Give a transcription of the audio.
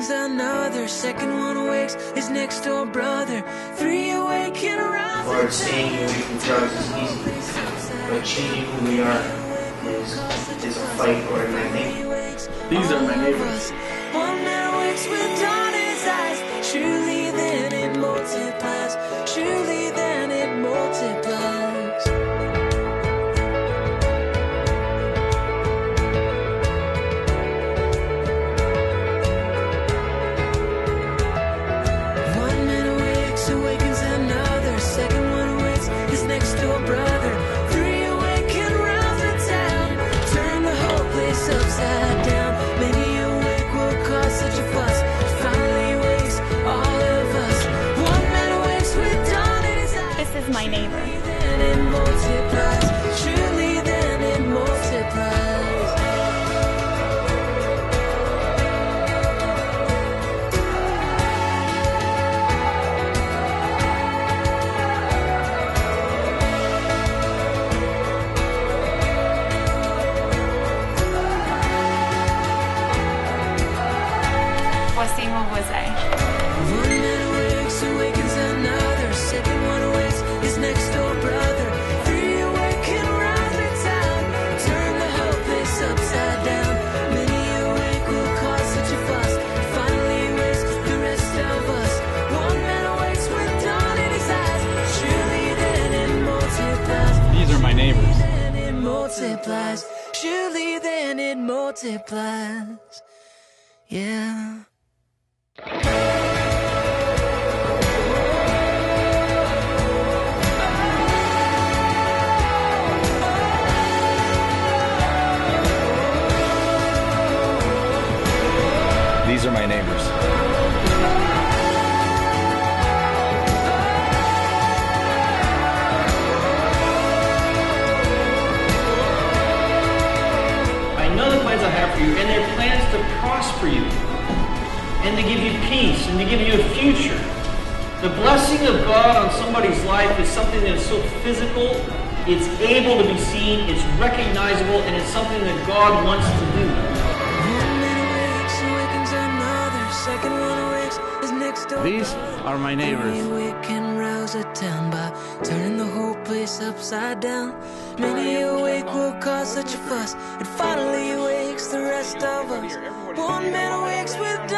another. Second one awakes his next door brother. Three awake and arouse. Lord, staying away from drugs is easy, but changing who we are is, is a fight, Lord, and I think These are my neighbors. One man wakes with my neighbor. Then it multiplies. Surely multiplies. Surely then it multiplies. Yeah. These are my neighbors. You, and they're plans to prosper you, and to give you peace, and to give you a future. The blessing of God on somebody's life is something that is so physical, it's able to be seen, it's recognizable, and it's something that God wants to do. One man awakes, awakens another. Second one awakes his next door. These are my neighbors. A town by turning the whole place upside down. Many awake will cause such a fuss. It finally wakes the rest of us. One man awakes with